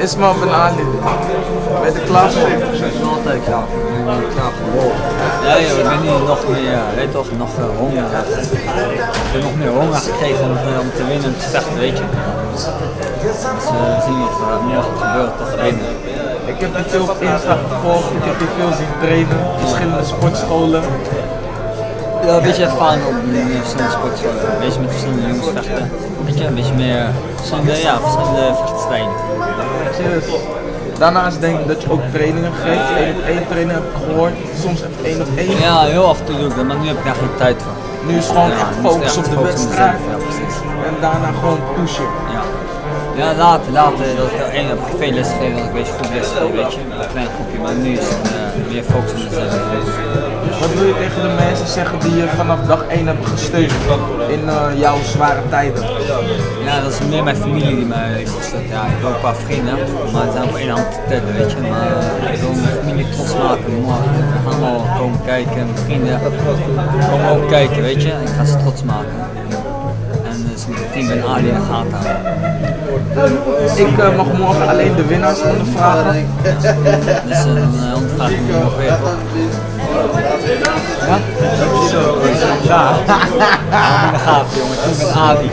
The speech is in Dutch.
Ismail Ben Ali. Ben klaar voor? Ik ben altijd klaar. Ik ben klaar voor wow. Ja, joh, ik ben nu nog meer, uh, weet toch, nog uh, honger. Ik heb nog meer honger gekregen om, uh, om te winnen en te vechten, weet je. Dus we zien wat er gebeuren tot het einde. Ik heb je veel op Insta gevolgd, ik heb je veel zien trainen, verschillende sportscholen. Ja, een beetje ervaring op in verschillende sportscholen. Een beetje met verschillende jongens vechten. Weet je, een beetje meer verschillende, ja, verschillende vechtstijlen. Serieus. Daarnaast denk ik dat je ook trainingen geeft. Eén op één training heb ik gehoord. Soms even één op één. Ja, heel af en toe doe ik dat, maar nu heb ik daar geen tijd voor. Nu is gewoon Ja, echt focus op de wedstrijd. Ja. En daarna gewoon pushen. Ja. Ja, later, later, dat ik één heb ik veel les gegeven, dat ik een beetje goed les gegeven, weet je. Een klein groepje, maar nu is het eh, meer focus op mezelf. Wat wil je tegen de mensen zeggen die je vanaf dag 1 hebben gesteund in eh, jouw zware tijden? Ja, dat is meer mijn familie die mij heeft gesteund. Ja, ik heb ook een paar vrienden, maar het zijn op één hand te tellen, weet je. Maar eh, ik wil mijn familie trots maken. Morgen gaan allemaal komen kijken, mijn vrienden komen ook kijken, weet je. Ik ga ze trots maken. En uh, ze moeten het team Ben Ali in de gaten houden. Ik eh, mag morgen alleen de winnaars ondervragen. Dus uh, dan uh, ondervraag ik me nog weer. Ja? Ja. in de gaten jongen, team Ben Ali.